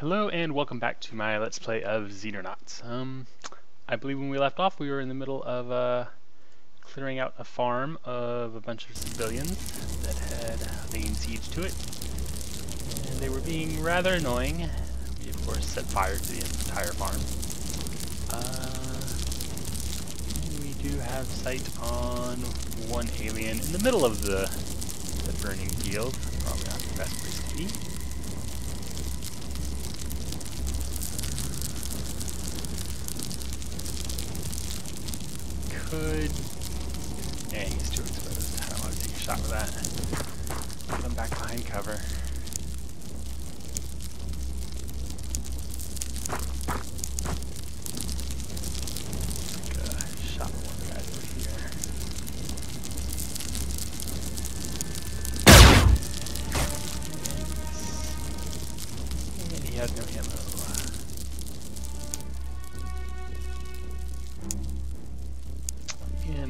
Hello and welcome back to my Let's Play of Xenonauts. Um, I believe when we left off we were in the middle of uh, clearing out a farm of a bunch of civilians that had laid siege to it. And they were being rather annoying. We of course set fire to the entire farm. Uh, we do have sight on one alien in the middle of the, the burning field. Probably not the best place to be. Could... Yeah, he's too exposed. I don't want to take a shot with that. Get him back behind cover.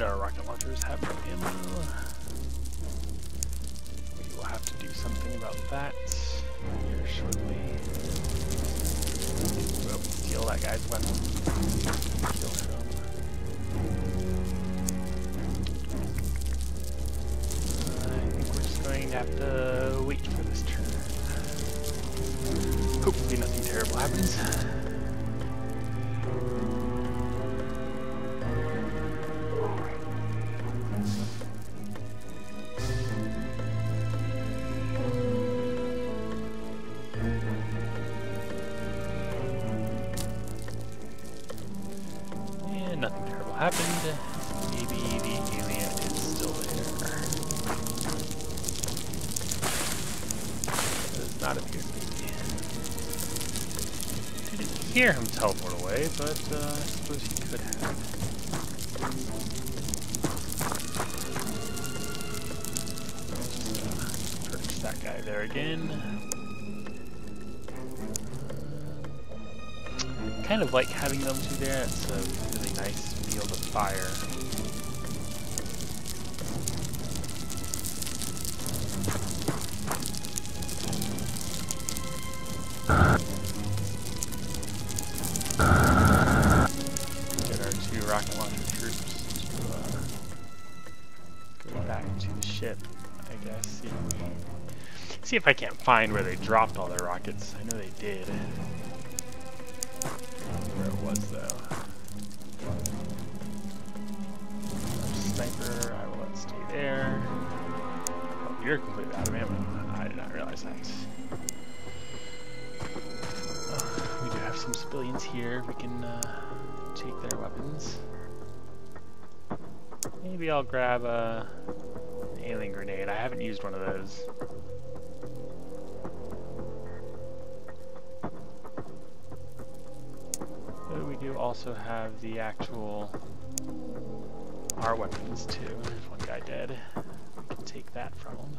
And our rocket launchers have no ammo. We will have to do something about that here shortly. We'll steal that guy's weapon. Kill him. I think we're just going to have to wait for this turn. Hopefully nothing terrible happens. But uh, I suppose he could have. Uh, perch that guy there again. kind of like having them two there. It's a really nice field of fire. See if I can't find where they dropped all their rockets. I know they did where it was though. Sniper, I will let stay there. Oh, you're completely out of ammo. I did not realize that. Uh, we do have some civilians here. We can uh, take their weapons. Maybe I'll grab a alien grenade. I haven't used one of those. Also have the actual our weapons too. There's one guy dead. We can take that from him.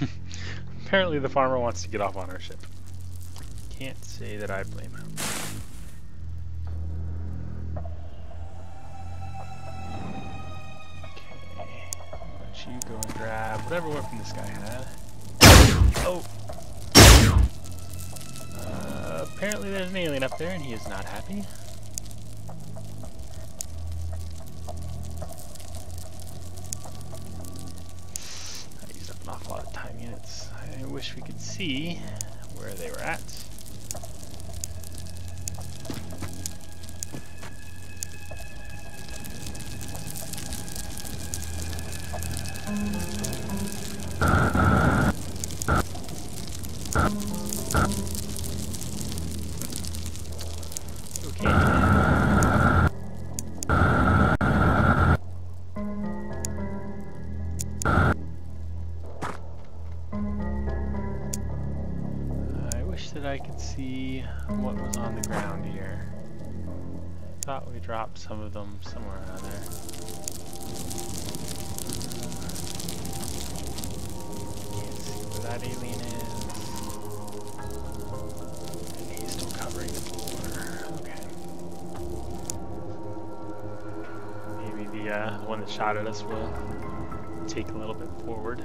Apparently the farmer wants to get off on our ship. Can't say that I blame him. Whatever weapon this guy had. Oh! Uh, apparently there's an alien up there and he is not happy. I used up an awful lot of time units. I wish we could see where they were at. what was on the ground here. Thought we dropped some of them somewhere out there Can't see where that alien is. And he's still covering the floor. Okay. Maybe the uh, one that shot at us will take a little bit forward.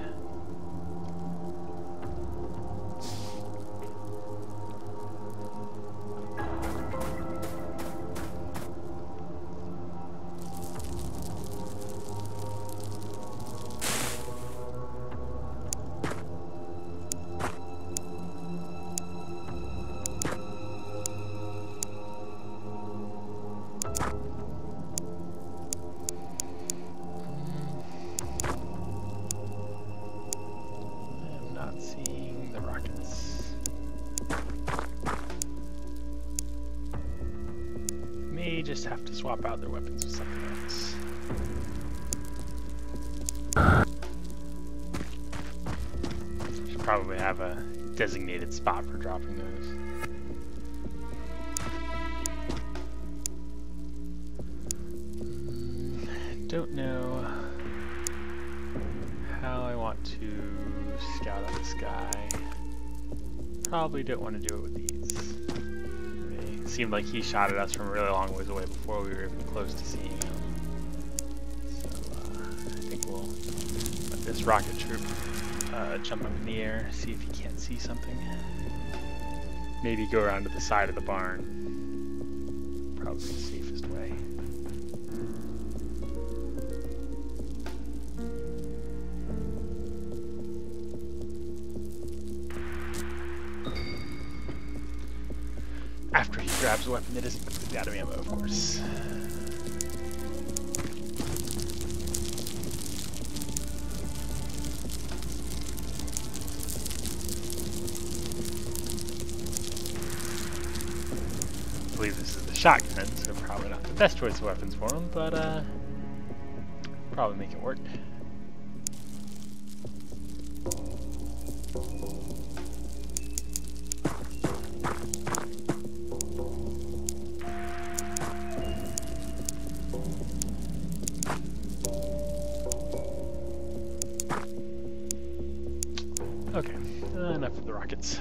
Swap out their weapons with something else. Should probably have a designated spot for dropping those. Don't know how I want to scout out this guy. Probably don't want to do it with these. Seemed like he shot at us from a really long ways away before we were even close to seeing him. So uh, I think we'll let this rocket troop uh, jump up in the air, see if he can't see something. Maybe go around to the side of the barn. Probably the safest way. Grabs a weapon that isn't completely out of ammo, of course. I believe this is the shotgun, so probably not the best choice of weapons for him, but uh, probably make it work. Uh, enough of the rockets.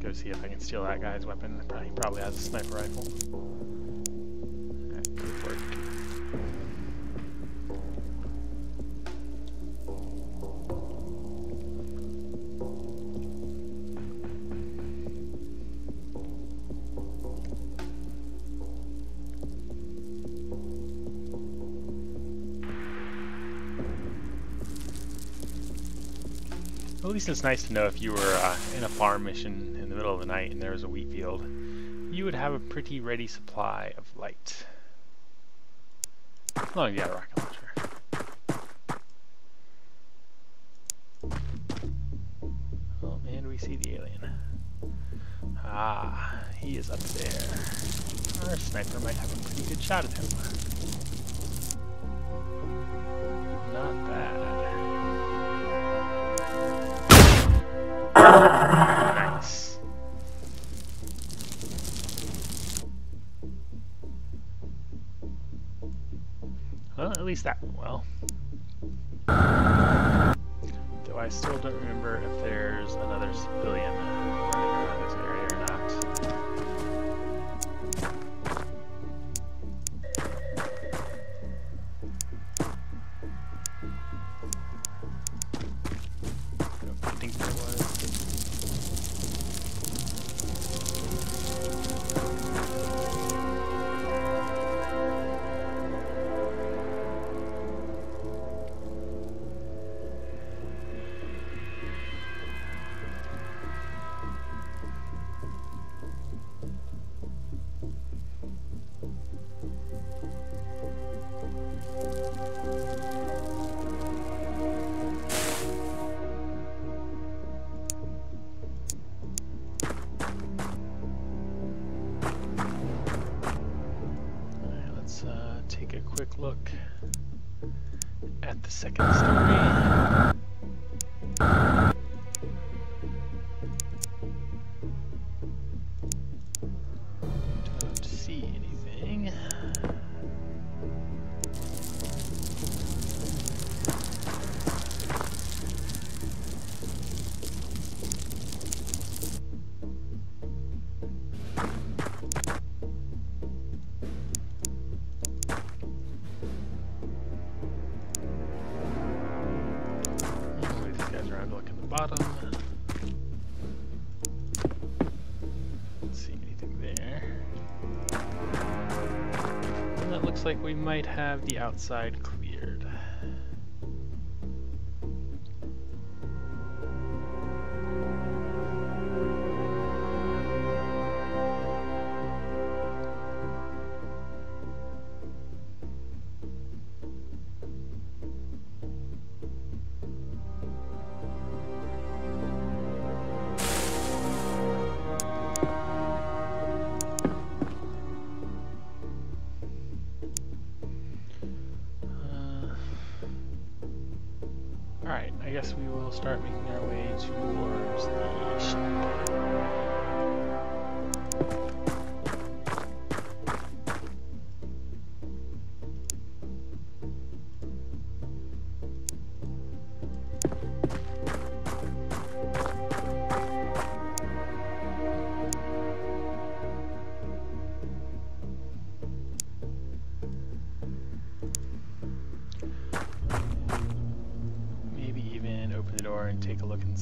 Go see if I can steal that guy's weapon. He probably has a sniper rifle. Least it's nice to know if you were uh, in a farm mission in the middle of the night and there was a wheat field, you would have a pretty ready supply of light. As long as you had a rocket launcher. Oh, and we see the alien. Ah, he is up there. Our sniper might have a pretty good shot at him. Well, at least that went well. Though I still don't remember if there's another civilian running around quick look at the second story. Have the outside guess we will start making our way towards the ship.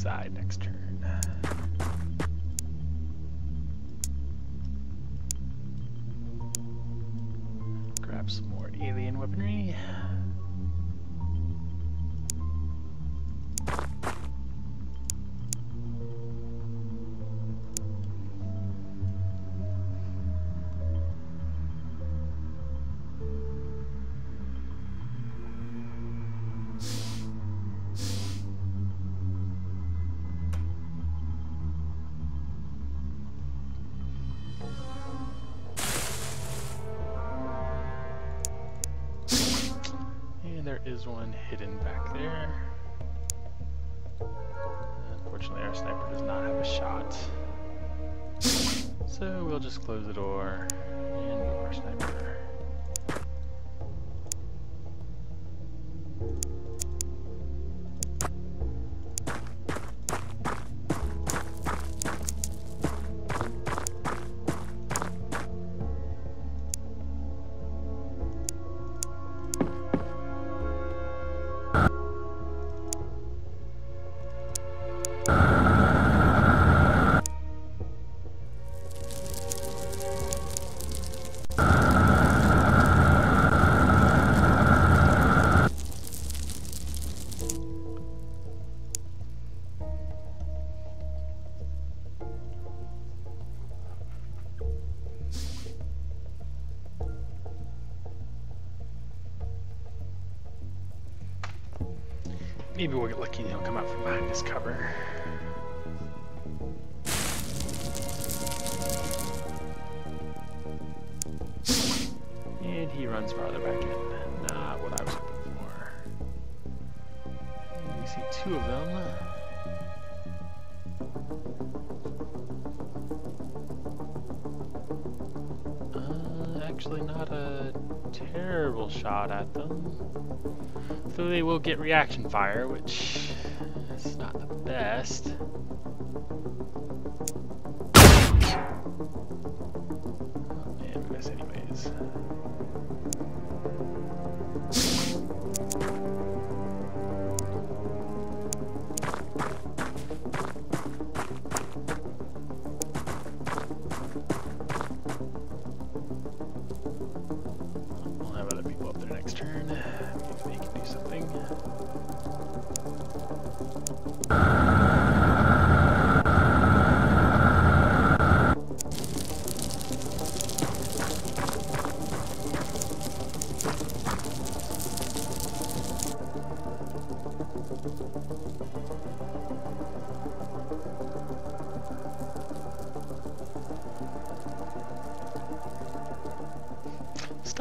Take is one hidden back there. Unfortunately, our sniper does not have a shot. So we'll just close the door and move our sniper. Maybe we'll get lucky and he'll come out from behind this cover. And he runs farther back in. Not what I was hoping for. And we see two of them. Uh, actually not a terrible shot at them. Reaction fire, which is not the best.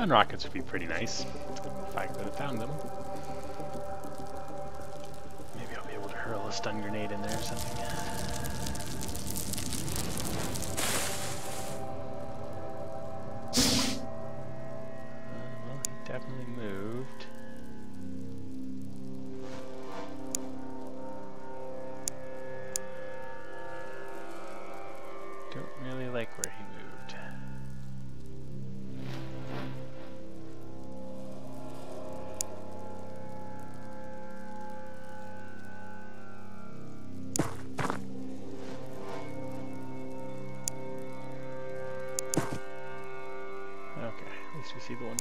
Stun rockets would be pretty nice if I could have found them. Maybe I'll be able to hurl a stun grenade in there or something. Definitely moved. Don't really like where he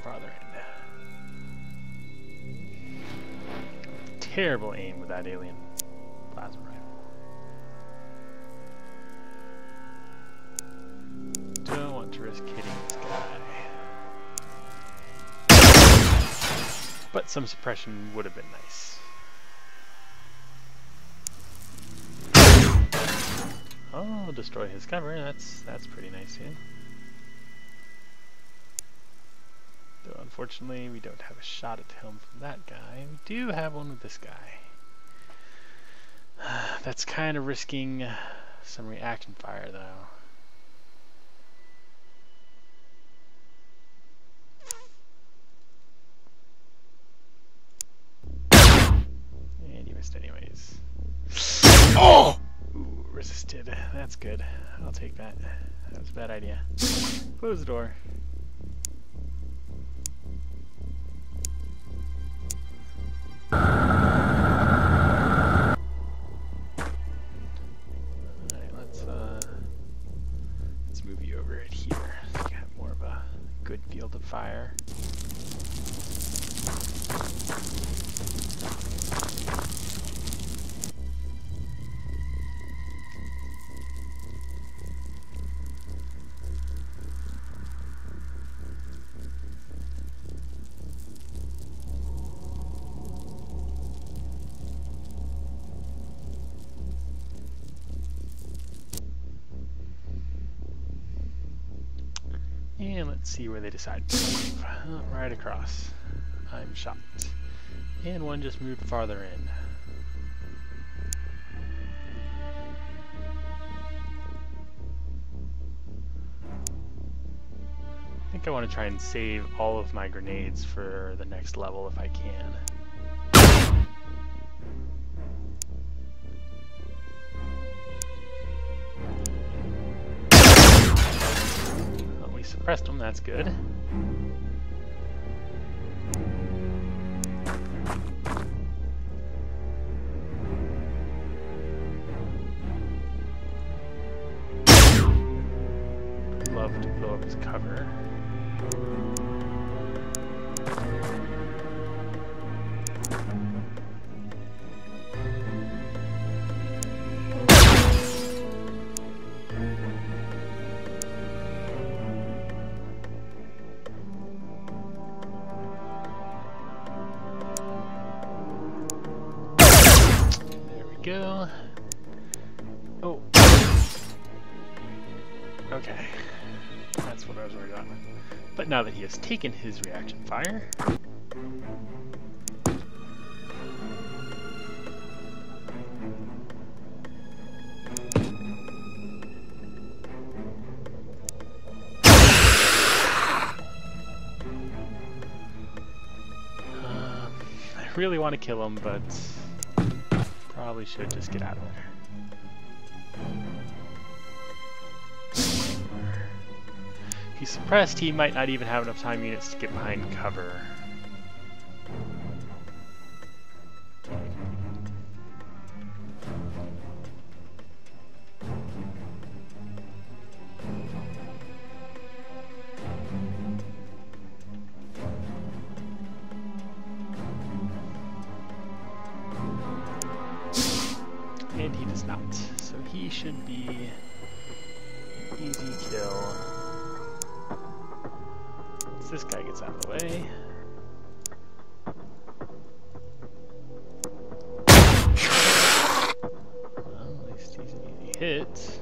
farther end. Terrible aim with that alien plasma rifle. Don't want to risk hitting this guy. But some suppression would have been nice. Oh, destroy his cover. That's that's pretty nice, yeah. Unfortunately we don't have a shot at him from that guy. We do have one with this guy. That's kind of risking uh, some reaction fire though. And he missed anyways. Oh! Ooh, resisted. That's good. I'll take that. That was a bad idea. Close the door. See where they decide Right across. I'm shocked. And one just moved farther in. I think I want to try and save all of my grenades for the next level if I can. Suppressed them, that's good. Love to blow up his cover. Go. Oh. Okay. That's what I was worried about. But now that he has taken his reaction fire, um, I really want to kill him, but probably should just get out of there. He's suppressed, he might not even have enough time units to get behind cover. Out of the way. Well, at least he's an easy hit.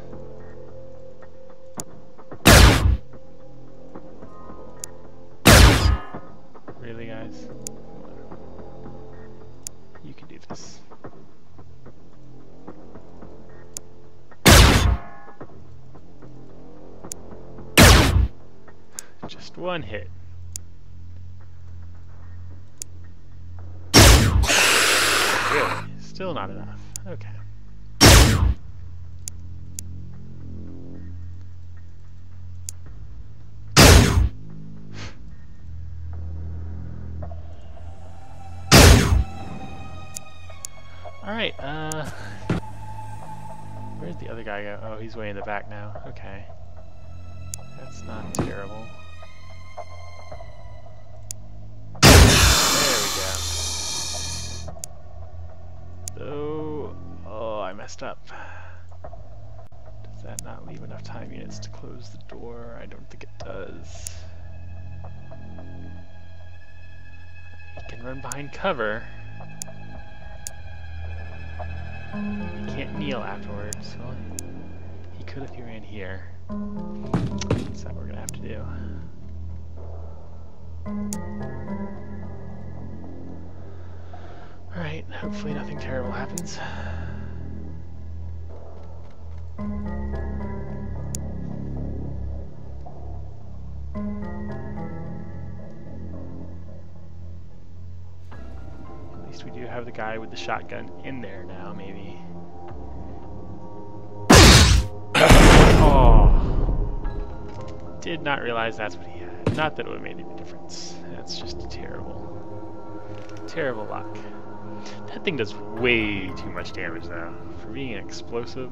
Really, guys? You can do this. Just one hit. I go? Oh, he's way in the back now. Okay. That's not terrible. There we go. Oh, oh, I messed up. Does that not leave enough time units to close the door? I don't think it does. He can run behind cover. He can't kneel afterwards. Well, could if he ran here. That's what we're gonna have to do. Alright, hopefully nothing terrible happens. At least we do have the guy with the shotgun in there now, maybe. Did not realize that's what he had. Not that it would have made any difference. That's just terrible. Terrible luck. That thing does way too much damage though. For being an explosive,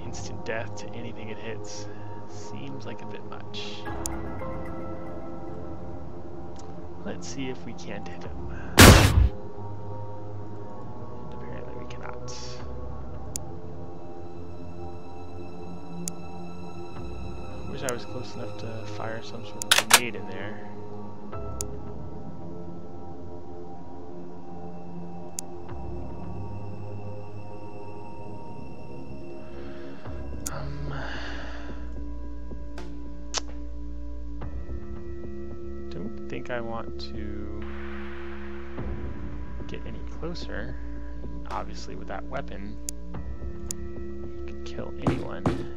instant death to anything it hits seems like a bit much. Let's see if we can't hit him. Wish I was close enough to fire some sort of grenade in there. Um, don't think I want to get any closer. Obviously, with that weapon, he could kill anyone.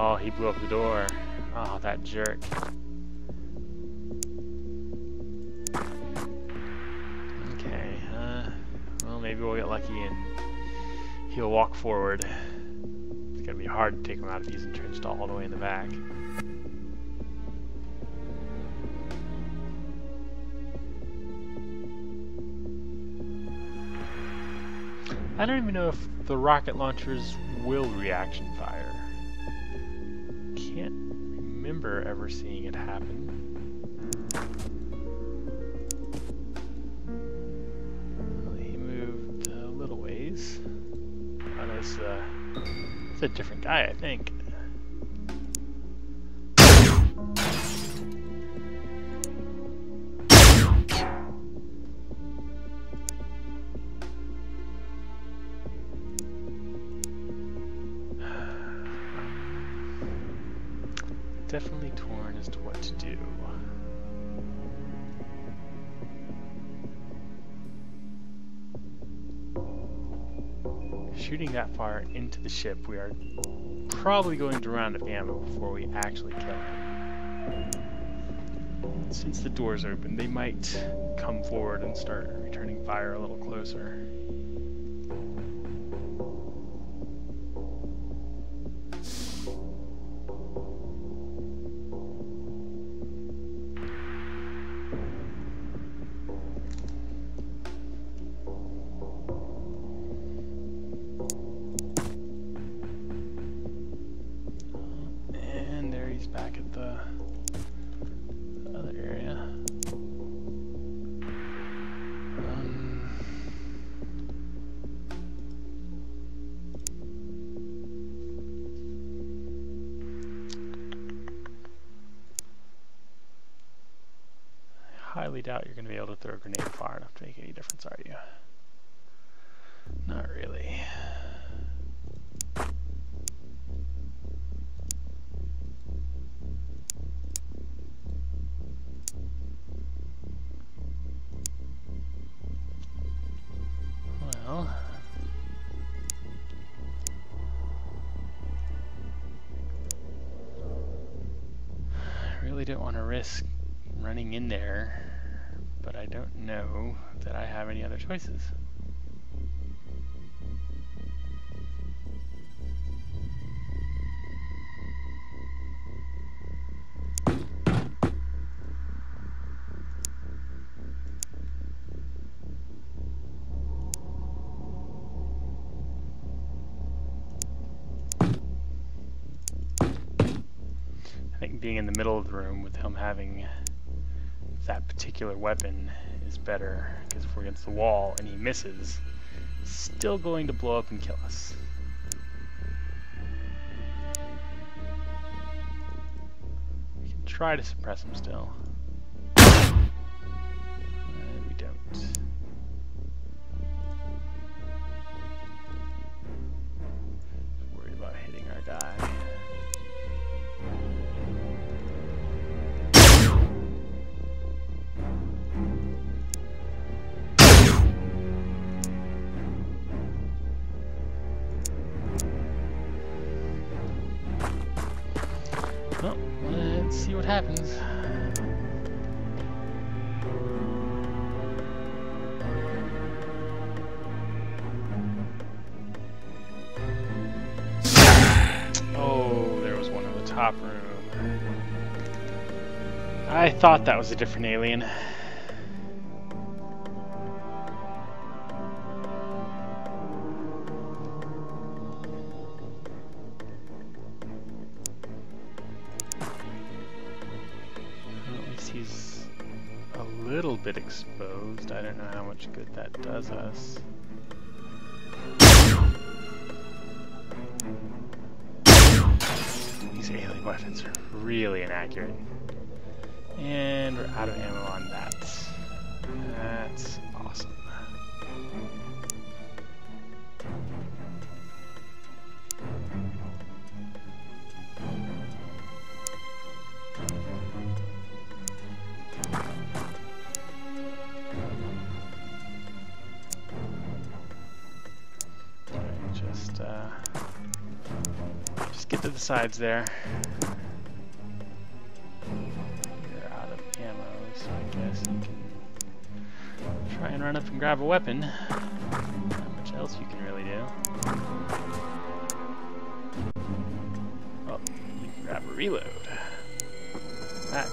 Oh, he blew up the door. Oh, that jerk. Okay, uh, well, maybe we'll get lucky and he'll walk forward. It's gonna be hard to take him out if he's entrenched all the way in the back. I don't even know if the rocket launchers will reaction fire. Remember ever seeing it happen. Well, he moved a little ways. Oh, no, uh, it's a different guy, I think. Shooting that far into the ship, we are probably going to out of ammo before we actually kill him. Since the door's open, they might come forward and start returning fire a little closer. Risk running in there, but I don't know that I have any other choices. Having that particular weapon is better, because if we're against the wall and he misses, still going to blow up and kill us. We can try to suppress him still. Happens. Oh, there was one in the top room. I thought that was a different alien. These alien weapons are really inaccurate. And we're out of ammo on that. That's sides there. You're out of ammo, so I guess you can try and run up and grab a weapon. Not much else you can really do. Oh, you can grab a reload. That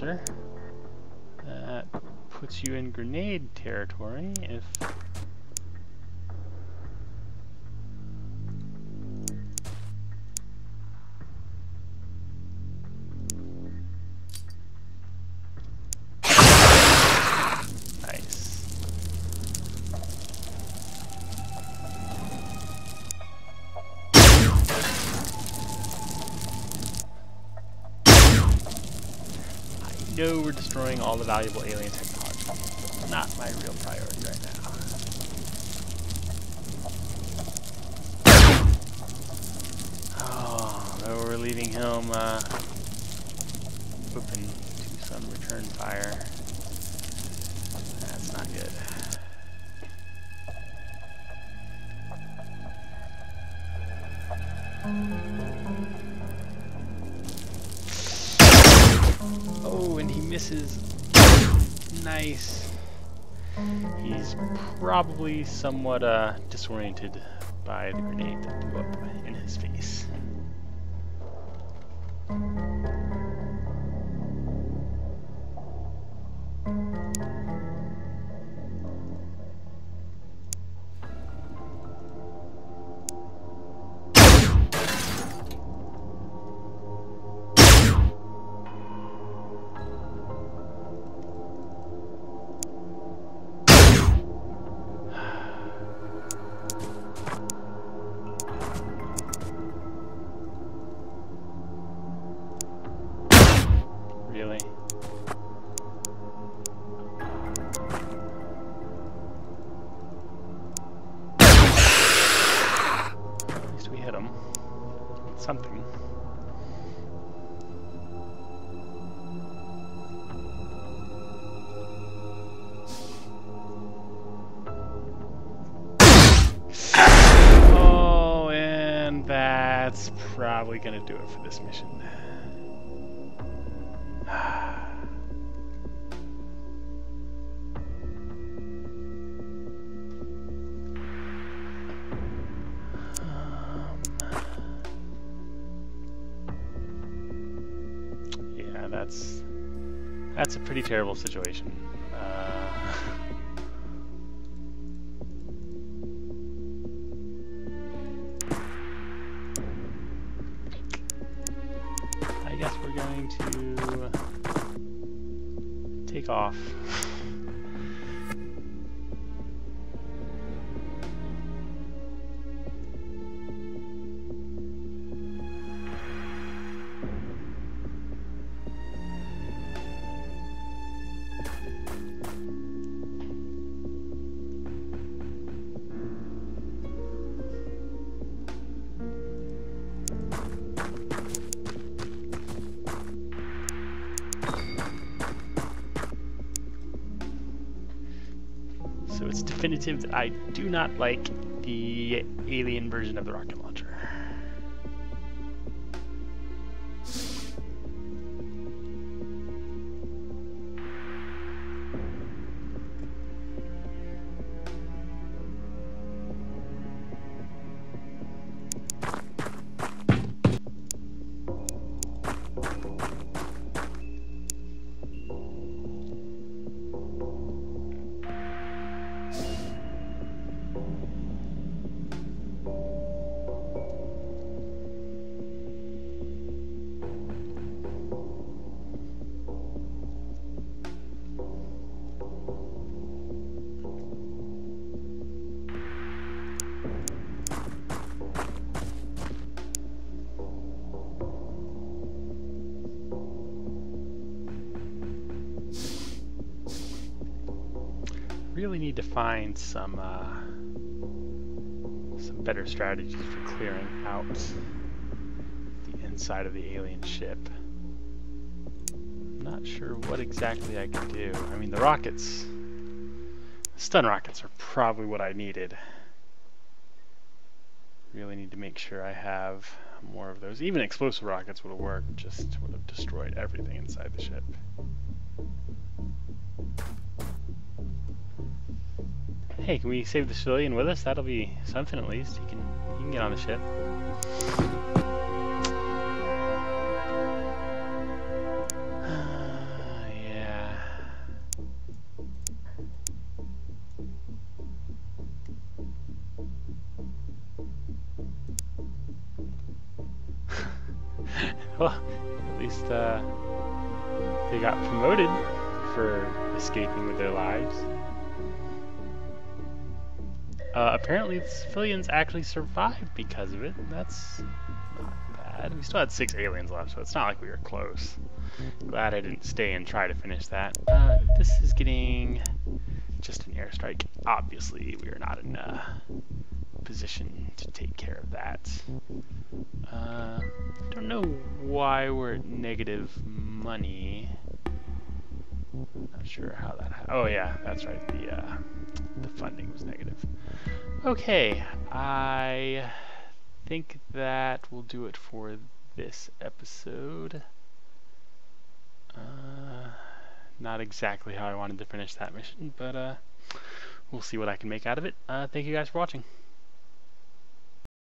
That puts you in grenade territory if destroying all the valuable alien technology. He misses. Nice. He's probably somewhat uh, disoriented by the grenade that blew up in his face. Hit him. Something. Oh, and that's probably gonna do it for this mission. Pretty terrible situation. Definitive. That I do not like the alien version of the rocket really need to find some uh, some better strategies for clearing out the inside of the alien ship. I'm not sure what exactly I can do. I mean, the rockets, stun rockets are probably what I needed. Really need to make sure I have more of those. Even explosive rockets would have worked, just would have destroyed everything inside the ship. Hey, can we save the civilian with us? That'll be something at least. He can he can get on the ship. yeah. well, at least uh, they got promoted for escaping with their lives. Uh, apparently the civilians actually survived because of it. That's not bad. We still had six aliens left, so it's not like we were close. Glad I didn't stay and try to finish that. Uh, this is getting just an airstrike. Obviously, we are not in a position to take care of that. Uh, don't know why we're at negative money. Not sure how that. Oh yeah, that's right. The uh, the funding was negative. Okay, I think that will do it for this episode. Uh, not exactly how I wanted to finish that mission, but uh, we'll see what I can make out of it. Uh, thank you guys for watching.